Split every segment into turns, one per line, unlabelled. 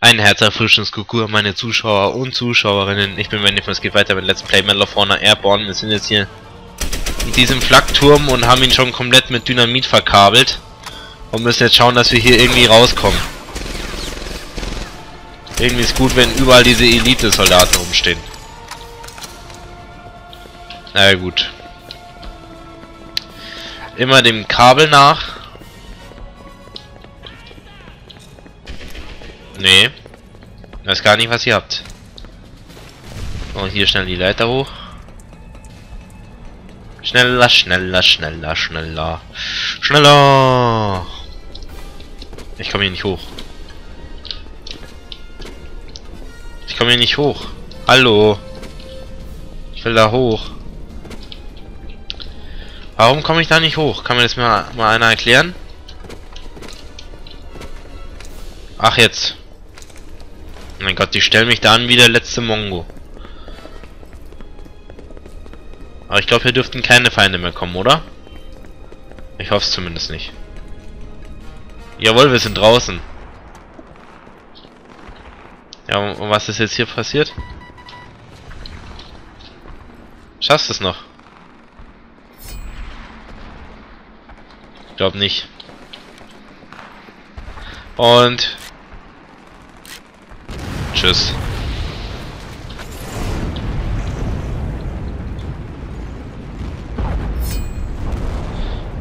Ein herzerfrischendes Kukur, meine Zuschauer und Zuschauerinnen. Ich bin Wendy, es geht weiter mit Let's Play Medal of Honor Airborne. Wir sind jetzt hier in diesem Flakturm und haben ihn schon komplett mit Dynamit verkabelt. Und müssen jetzt schauen, dass wir hier irgendwie rauskommen. Irgendwie ist gut, wenn überall diese Elite-Soldaten rumstehen. Na gut. Immer dem Kabel nach. Nee. Weiß gar nicht, was ihr habt. Und hier schnell die Leiter hoch. Schneller, schneller, schneller, schneller. Schneller! Ich komme hier nicht hoch. Ich komme hier nicht hoch. Hallo. Ich will da hoch. Warum komme ich da nicht hoch? Kann mir das mal, mal einer erklären? Ach jetzt. Mein Gott, die stellen mich da an wie der letzte Mongo. Aber ich glaube, hier dürften keine Feinde mehr kommen, oder? Ich hoffe es zumindest nicht. Jawohl, wir sind draußen. Ja, und was ist jetzt hier passiert? Schaffst du es noch? Ich glaube nicht. Und Tschüss.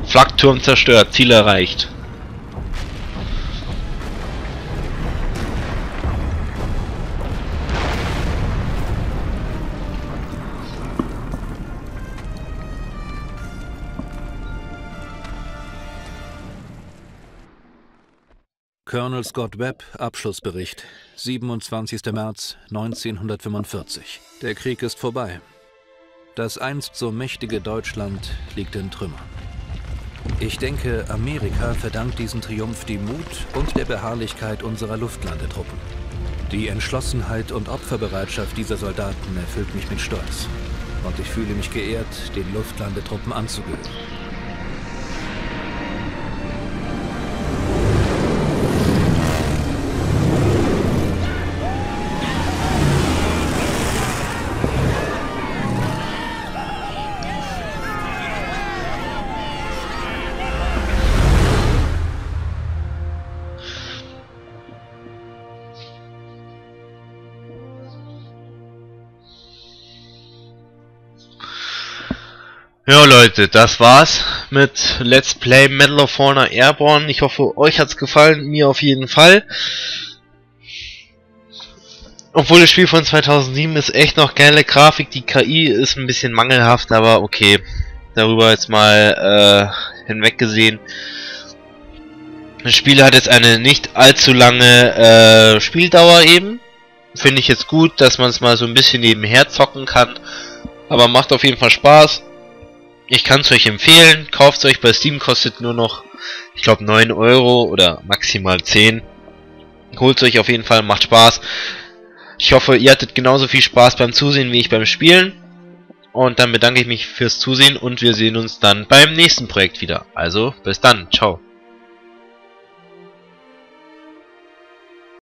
Flakturm zerstört, Ziel erreicht.
Colonel Scott Webb, Abschlussbericht, 27. März 1945. Der Krieg ist vorbei. Das einst so mächtige Deutschland liegt in Trümmern. Ich denke, Amerika verdankt diesen Triumph dem Mut und der Beharrlichkeit unserer Luftlandetruppen. Die Entschlossenheit und Opferbereitschaft dieser Soldaten erfüllt mich mit Stolz. Und ich fühle mich geehrt, den Luftlandetruppen anzugehören.
Ja Leute, das war's mit Let's Play Medal of Honor Airborne. Ich hoffe, euch hat's gefallen, mir auf jeden Fall. Obwohl das Spiel von 2007 ist echt noch geile Grafik, die KI ist ein bisschen mangelhaft, aber okay, darüber jetzt mal äh, hinweggesehen. Das Spiel hat jetzt eine nicht allzu lange äh, Spieldauer eben. Finde ich jetzt gut, dass man es mal so ein bisschen nebenher zocken kann. Aber macht auf jeden Fall Spaß. Ich kann es euch empfehlen. Kauft es euch bei Steam, kostet nur noch, ich glaube, 9 Euro oder maximal 10. Holt es euch auf jeden Fall, macht Spaß. Ich hoffe, ihr hattet genauso viel Spaß beim Zusehen wie ich beim Spielen. Und dann bedanke ich mich fürs Zusehen und wir sehen uns dann beim nächsten Projekt wieder. Also, bis dann. Ciao.